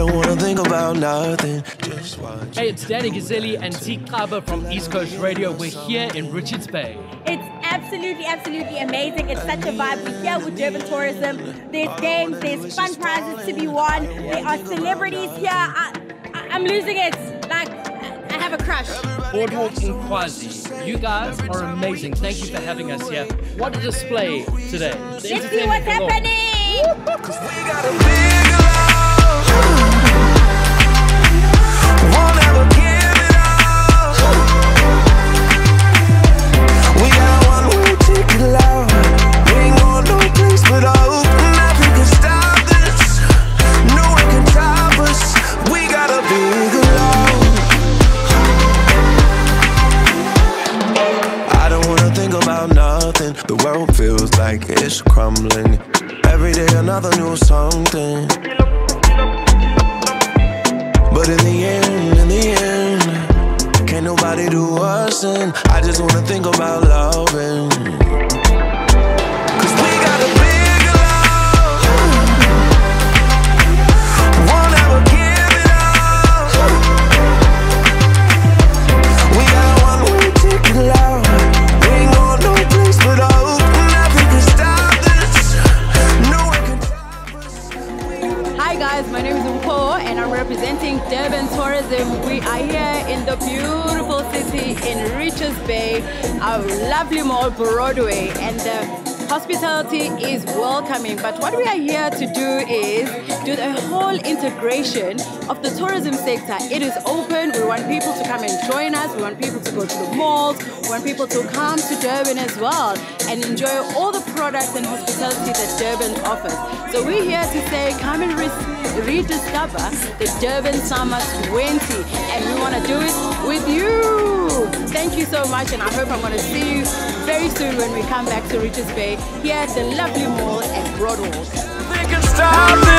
about nothing. Just watch. Hey, it's Danny Guselli and Zeke Krabbe from East Coast Radio. We're here in Richards Bay. It's absolutely, absolutely amazing. It's such a vibe. We're here with Durban Tourism. There's games, there's fun prizes to be won. There are celebrities here. I, I, I'm losing it. Like, I have a crush. Boardwalk in Kwazi. You guys are amazing. Thank you for having us here. What a display today. Let's see entertainment what's galore. happening. Nothing. The world feels like it's crumbling. Every day another new something. But in the end, in the end, can't nobody do us in. I just wanna think about loving. Guys, my name is Umpo and I'm representing Durban Tourism. We are here in the beautiful city in Richards Bay, our lovely mall Broadway, and the hospitality is welcoming. But what we are here to do is do the whole integration of the tourism sector. It is open. We want people to come and join us. We want people to go to the malls. We want people to come to Durban as well and enjoy all the products and hospitality that Durban offers. So we're here to say, come and re- rediscover the Durban Summer 20, and we want to do it with you. Thank you so much, and I hope I'm going to see you very soon when we come back to Richards Bay here at the lovely mall at Broadwalk.